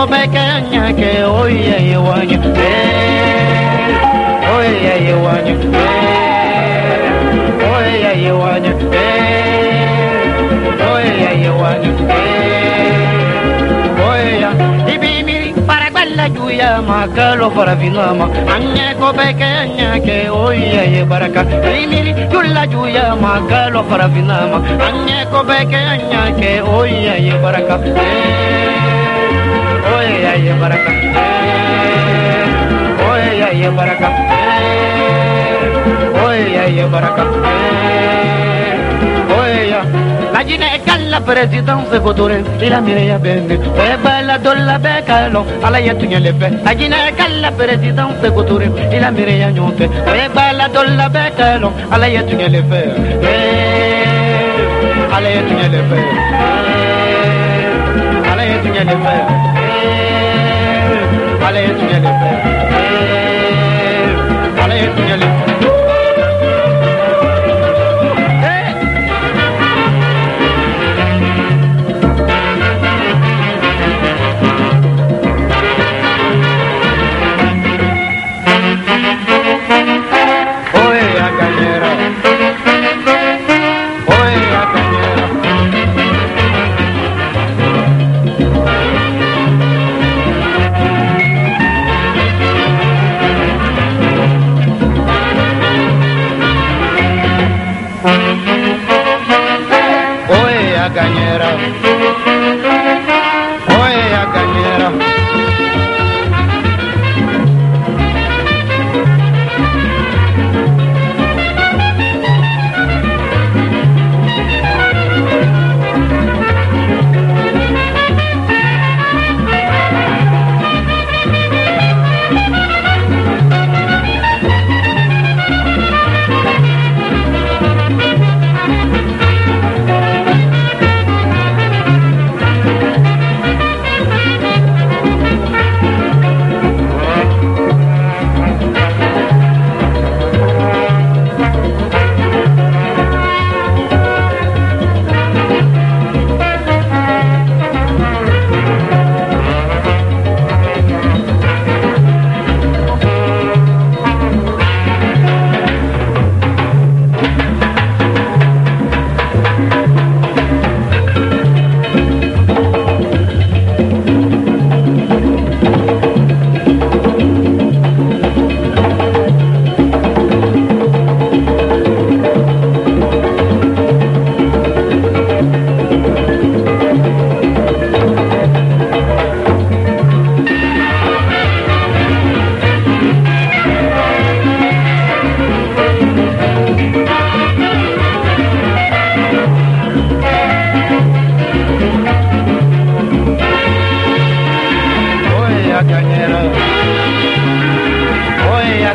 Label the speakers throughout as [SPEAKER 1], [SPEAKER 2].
[SPEAKER 1] como pequeña que oye! hay guaña, hoy oye! guaña, eh, hoy hay eh, oye! hoy hay guaña, oye! para cual la oye! maca lo para finama, añeco pequeña que hoy hay para acá, oye! miri, yo la lluvia maca lo para finama, añeco pequeña que hoy hay para acá. Eh, baraka oya ye baraka oya ye baraka oya ye baraka oya la gine è calla presidenza cotore e la mireia bene e bella dolla becalo alla yetunya lefe la gine è calla presidenza cotore e la mireia nyote e bella dolla becalo alla yetunya lefe eh, alla yetunya lefe eh, alla yetunya lefe alla yetunya lefe alla yetunya lefe Oye, Oye, a cañera.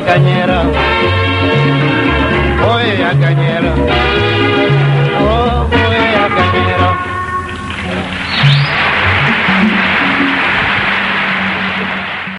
[SPEAKER 1] Oye, a cañera. Oye, a cañera.